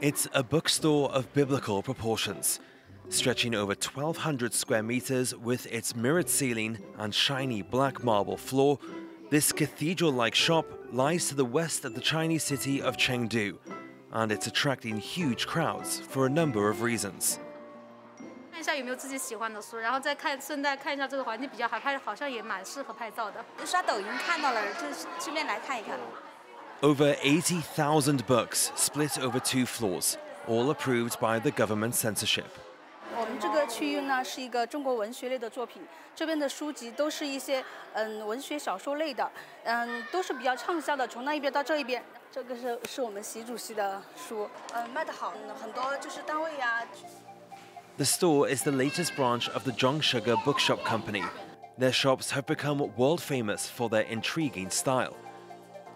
It's a bookstore of biblical proportions, stretching over 1,200 square meters with its mirrored ceiling and shiny black marble floor. This cathedral like shop lies to the west of the Chinese city of Chengdu, and it's attracting huge crowds for a number of reasons. 看一下有没有自己喜欢的书，然后再看，顺带看一下这个环境比较好拍，好像也蛮适合拍照的。刷抖音看到了，就顺便来看一看。 Over 80,000 books split over two floors, all approved by the government censorship. 我们这个区域呢是一个中国文学类的作品，这边的书籍都是一些嗯文学小说类的，嗯都是比较畅销的。从那一边到这一边，这个是是我们习主席的书，嗯卖得好，很多就是单位呀。The store is the latest branch of the Zhongshige Bookshop Company. Their shops have become world famous for their intriguing style.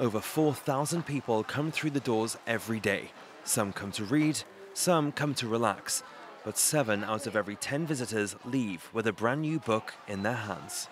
Over 4,000 people come through the doors every day. Some come to read, some come to relax, but seven out of every 10 visitors leave with a brand new book in their hands.